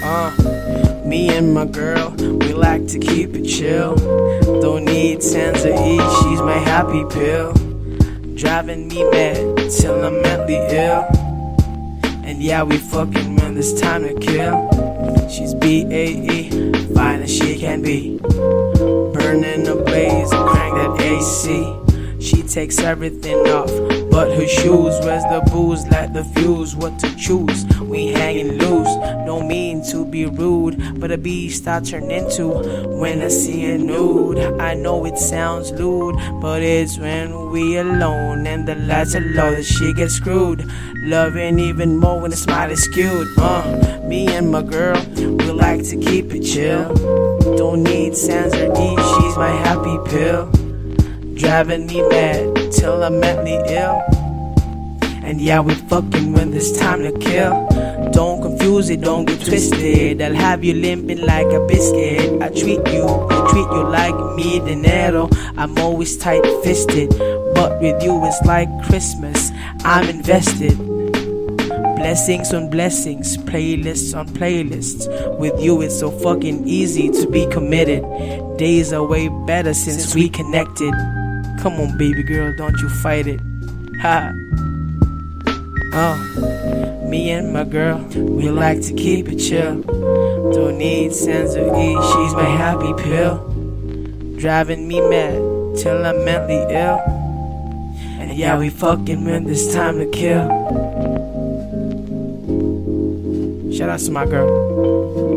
Uh, me and my girl, we like to keep it chill. Don't need tens to eat, she's my happy pill. Driving me mad till I'm mentally ill. And yeah, we fucking when it's time to kill. She's B A E, fine as she can be. Burning a blaze AC. She takes everything off but her shoes. Where's the booze? Like the fuse, what to choose? We hanging loose, no mean to be rude, but a beast I turn into when I see a nude. I know it sounds lewd, but it's when we alone and the lights are low that she gets screwed. Loving even more when the smile is skewed. Uh, me and my girl, we like to keep it chill. Don't need sands or E, she's my happy pill driving me mad till I'm mentally ill. And yeah, we fucking when there's time to kill. Don't confuse it, don't get twisted. I'll have you limping like a biscuit. I treat you, treat you like me dinero. I'm always tight fisted, but with you it's like Christmas. I'm invested. Blessings on blessings, playlists on playlists. With you, it's so fucking easy to be committed. Days are way better since we connected. Come on, baby girl, don't you fight it. Ha. Oh, me and my girl, we like to keep it chill. Don't need sense of eat, she's my happy pill. Driving me mad till I'm mentally ill. And yeah, we fucking when this time to kill. Shout out to my girl.